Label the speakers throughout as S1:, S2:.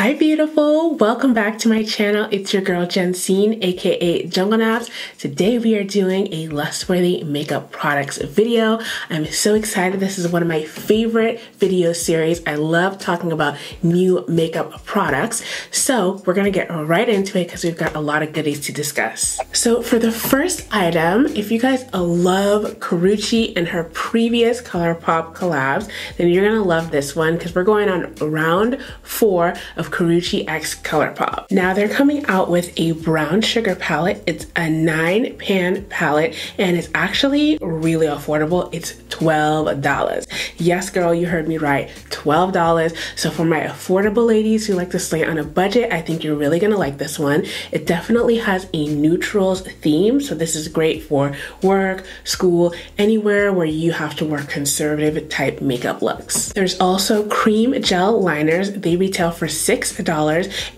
S1: Hi beautiful, welcome back to my channel. It's your girl Jensine, aka Jungle Naps. Today we are doing a lustworthy makeup products video. I'm so excited. This is one of my favorite video series. I love talking about new makeup products. So we're gonna get right into it because we've got a lot of goodies to discuss. So for the first item, if you guys love Karrueche and her previous ColourPop collabs, then you're gonna love this one because we're going on round four of Karrueche X ColourPop. Now they're coming out with a brown sugar palette. It's a nine pan palette and it's actually really affordable. It's $12. Yes, girl, you heard me right. $12. So for my affordable ladies who like to slay on a budget, I think you're really gonna like this one. It definitely has a neutrals theme. So this is great for work, school, anywhere where you have to wear conservative type makeup looks. There's also cream gel liners. They retail for $6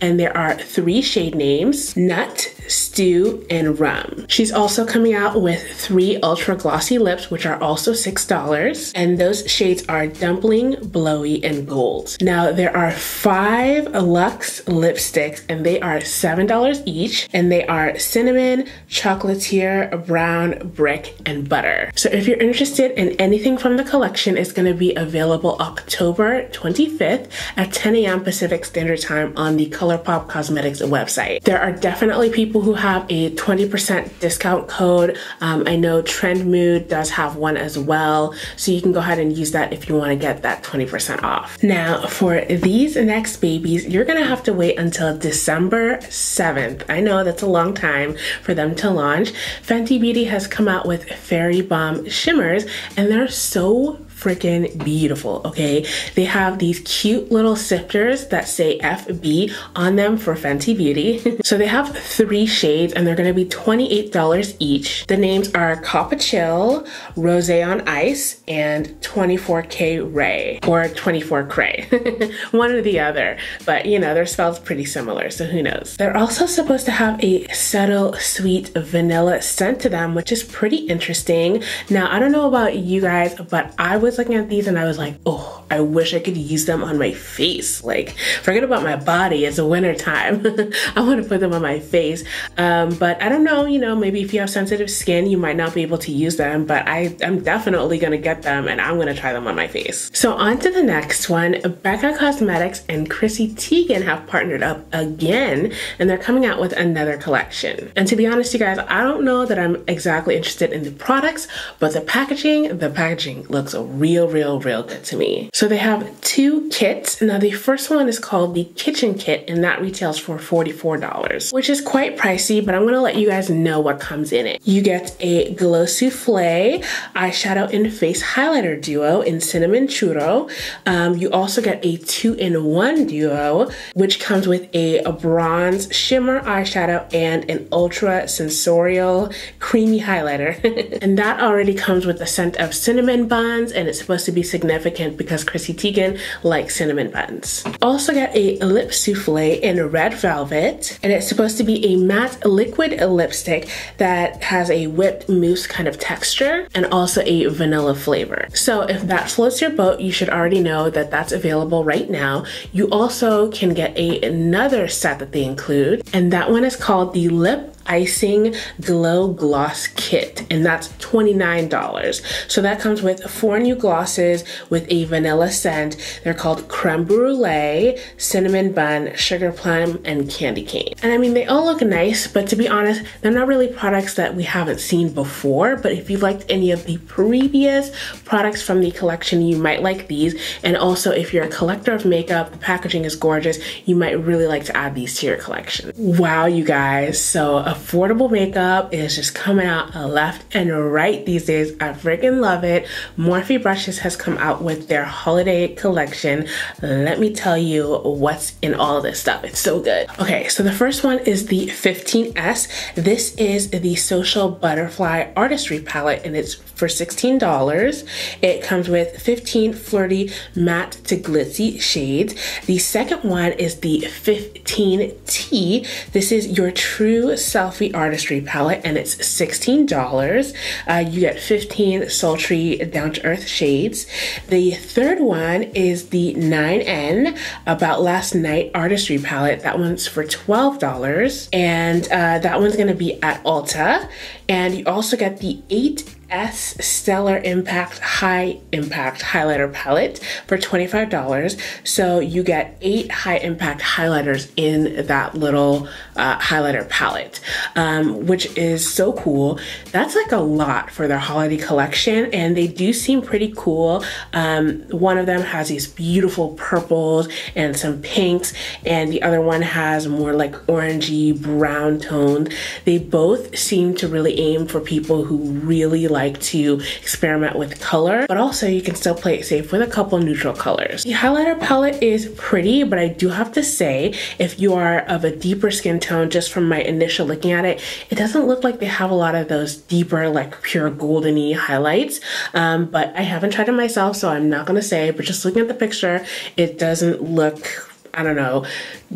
S1: and there are three shade names, Nut, Stew, and Rum. She's also coming out with three ultra glossy lips, which are also $6. And those shades are Dumpling, Blowy, and Gold. Now there are five Luxe lipsticks and they are $7 each. And they are Cinnamon, Chocolatier, Brown, Brick, and Butter. So if you're interested in anything from the collection, it's gonna be available October 25th at 10 a.m. Pacific Standard Time on the ColourPop Cosmetics website. There are definitely people who have a 20% discount code. Um, I know Trend Mood does have one as well, so you can go ahead and use that if you want to get that 20% off. Now, for these next babies, you're gonna have to wait until December 7th. I know that's a long time for them to launch. Fenty Beauty has come out with Fairy Bomb Shimmers, and they're so freaking beautiful, okay? They have these cute little sifters that say FB on them for Fenty Beauty. so they have three shades and they're gonna be $28 each. The names are Coppa Chill, Rose on Ice, and 24K Ray, or 24 Cray. One or the other, but you know, they're spelled pretty similar, so who knows. They're also supposed to have a subtle, sweet vanilla scent to them, which is pretty interesting. Now, I don't know about you guys, but I was was looking at these and I was like, oh, I wish I could use them on my face. Like, forget about my body. It's a winter time. I want to put them on my face. Um, but I don't know, you know, maybe if you have sensitive skin, you might not be able to use them, but I, I'm definitely going to get them and I'm going to try them on my face. So on to the next one. Becca Cosmetics and Chrissy Teigen have partnered up again and they're coming out with another collection. And to be honest, you guys, I don't know that I'm exactly interested in the products, but the packaging, the packaging looks real, real, real good to me. So they have two kits. Now the first one is called the kitchen kit and that retails for $44, which is quite pricey, but I'm gonna let you guys know what comes in it. You get a Glow Souffle eyeshadow and face highlighter duo in Cinnamon Churro. Um, you also get a two-in-one duo, which comes with a, a bronze shimmer eyeshadow and an ultra sensorial creamy highlighter. and that already comes with the scent of cinnamon buns and it's supposed to be significant because Chrissy Teigen likes cinnamon buns. Also got a lip souffle in red velvet, and it's supposed to be a matte liquid lipstick that has a whipped mousse kind of texture and also a vanilla flavor. So if that floats your boat, you should already know that that's available right now. You also can get a, another set that they include, and that one is called the Lip icing glow gloss kit and that's $29 so that comes with four new glosses with a vanilla scent. They're called creme brulee cinnamon bun sugar plum and candy cane. And i mean they all look nice but to be honest they're not really products that we haven't seen before. But if you've liked any of the previous products from the collection you might like these. And also if you're a collector of makeup the packaging is gorgeous you might really like to add these to your collection. Wow you guys. So affordable makeup is just coming out left and right these days. I freaking love it. Morphe Brushes has come out with their holiday collection. Let me tell you what's in all this stuff. It's so good. Okay, so the first one is the 15S. This is the Social Butterfly Artistry Palette and it's for $16. It comes with 15 flirty matte to glitzy shades. The second one is the 15T. This is your true Selfie Artistry palette and it's $16. Uh, you get 15 sultry down to earth shades. The third one is the 9N About Last Night Artistry palette. That one's for $12. And uh, that one's gonna be at Ulta. And you also get the 8 S Stellar Impact High Impact Highlighter Palette for $25. So you get eight high impact highlighters in that little uh, highlighter palette, um, which is so cool. That's like a lot for their holiday collection and they do seem pretty cool. Um, one of them has these beautiful purples and some pinks and the other one has more like orangey brown toned. They both seem to really aim for people who really like to experiment with color, but also you can still play it safe with a couple neutral colors. The highlighter palette is pretty, but I do have to say, if you are of a deeper skin tone, just from my initial looking at it, it doesn't look like they have a lot of those deeper, like pure goldeny highlights. Um, but I haven't tried it myself, so I'm not gonna say, but just looking at the picture, it doesn't look I don't know,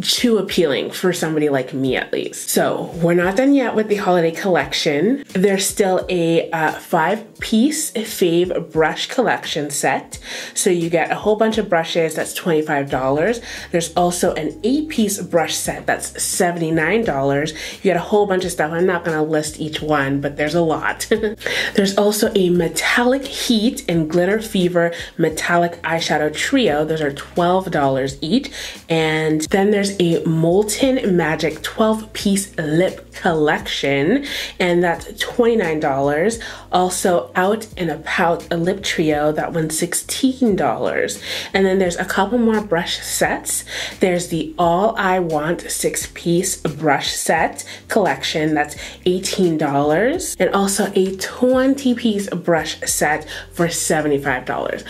S1: too appealing for somebody like me at least. So we're not done yet with the holiday collection. There's still a uh, five piece fave brush collection set. So you get a whole bunch of brushes, that's $25. There's also an eight piece brush set, that's $79. You get a whole bunch of stuff. I'm not gonna list each one, but there's a lot. there's also a metallic heat and glitter fever metallic eyeshadow trio. Those are $12 each and then there's a Molten Magic 12 piece lip collection, and that's $29. Also, Out and About a lip trio, that one's $16. And then there's a couple more brush sets. There's the All I Want six piece brush set collection, that's $18. And also a 20 piece brush set for $75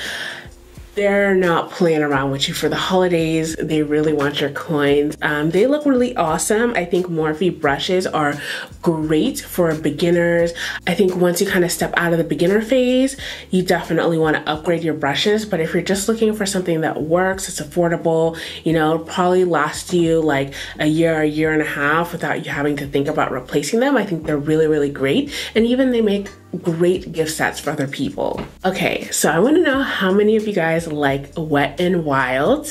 S1: they're not playing around with you for the holidays. They really want your coins. Um, they look really awesome. I think Morphe brushes are great for beginners. I think once you kind of step out of the beginner phase, you definitely want to upgrade your brushes. But if you're just looking for something that works, it's affordable, you know, probably last you like a year, a year and a half without you having to think about replacing them. I think they're really, really great. And even they make great gift sets for other people. Okay, so I wanna know how many of you guys like Wet and Wild.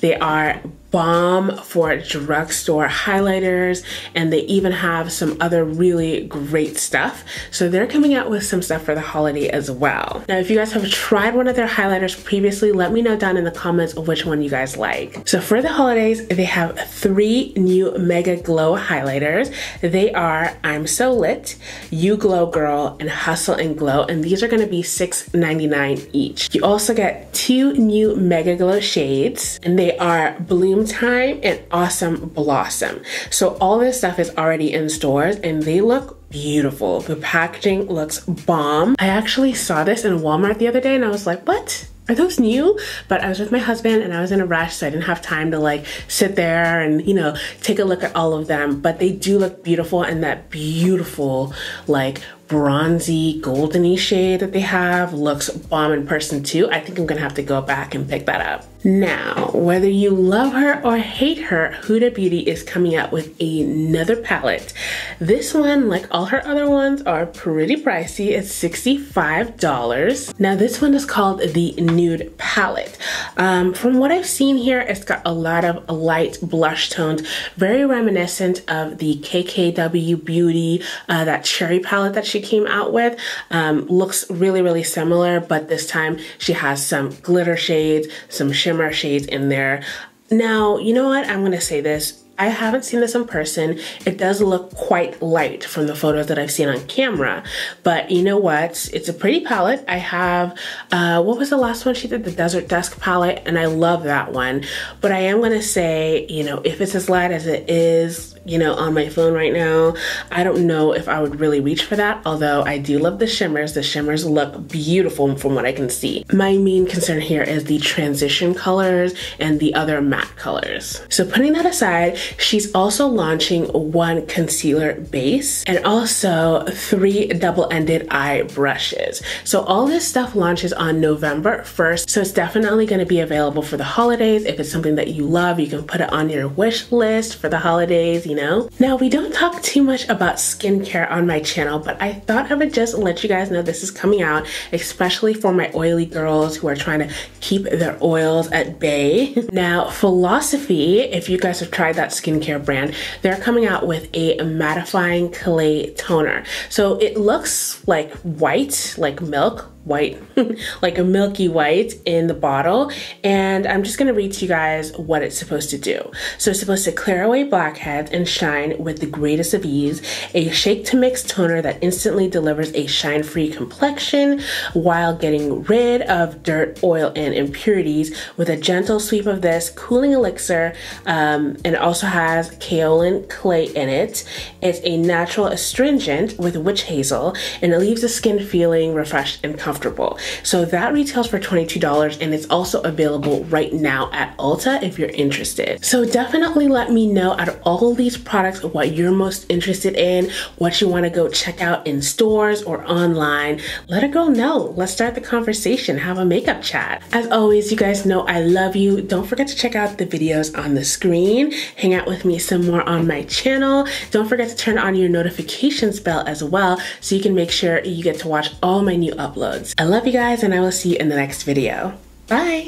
S1: They are bomb for drugstore highlighters and they even have some other really great stuff. So they're coming out with some stuff for the holiday as well. Now, if you guys have tried one of their highlighters previously, let me know down in the comments which one you guys like. So for the holidays, they have three new Mega Glow highlighters. They are I'm So Lit, You Glow Girl, and Hustle and Glow, and these are gonna be $6.99 each. You also get two new Mega Glow shades, and they are Bloom Time and Awesome Blossom. So all this stuff is already in stores and they look beautiful. The packaging looks bomb. I actually saw this in Walmart the other day and I was like, what? are those new? But I was with my husband and I was in a rush, so I didn't have time to like sit there and, you know, take a look at all of them. But they do look beautiful and that beautiful, like bronzy goldeny shade that they have looks bomb in person too. I think I'm gonna have to go back and pick that up. Now, whether you love her or hate her, Huda Beauty is coming out with another palette. This one, like all her other ones, are pretty pricey. It's $65. Now this one is called the Nude Palette. Um, from what I've seen here, it's got a lot of light blush tones, very reminiscent of the KKW Beauty, uh, that cherry palette that she came out with um, looks really, really similar, but this time she has some glitter shades, some shimmer shades in there. Now, you know what? I'm gonna say this. I haven't seen this in person. It does look quite light from the photos that I've seen on camera, but you know what? It's a pretty palette. I have, uh, what was the last one she did? The Desert Dusk palette, and I love that one. But I am gonna say, you know, if it's as light as it is, you know, on my phone right now. I don't know if I would really reach for that, although I do love the shimmers. The shimmers look beautiful from what I can see. My main concern here is the transition colors and the other matte colors. So putting that aside, She's also launching one concealer base and also three double-ended eye brushes. So all this stuff launches on November 1st. So it's definitely going to be available for the holidays. If it's something that you love, you can put it on your wish list for the holidays, you know? Now, we don't talk too much about skincare on my channel, but I thought I would just let you guys know this is coming out, especially for my oily girls who are trying to keep their oils at bay. Now, Philosophy, if you guys have tried that skincare brand, they're coming out with a mattifying clay toner. So it looks like white, like milk, white, like a milky white in the bottle. And I'm just gonna read to you guys what it's supposed to do. So it's supposed to clear away blackheads and shine with the greatest of ease, a shake to mix toner that instantly delivers a shine free complexion while getting rid of dirt, oil, and impurities with a gentle sweep of this cooling elixir. Um, and it also has kaolin clay in it. It's a natural astringent with witch hazel and it leaves the skin feeling refreshed and comfortable comfortable. So that retails for $22 and it's also available right now at Ulta if you're interested. So definitely let me know out of all of these products what you're most interested in, what you want to go check out in stores or online. Let a girl know. Let's start the conversation, have a makeup chat. As always, you guys know I love you. Don't forget to check out the videos on the screen. Hang out with me some more on my channel. Don't forget to turn on your notifications bell as well so you can make sure you get to watch all my new uploads. I love you guys and I will see you in the next video. Bye!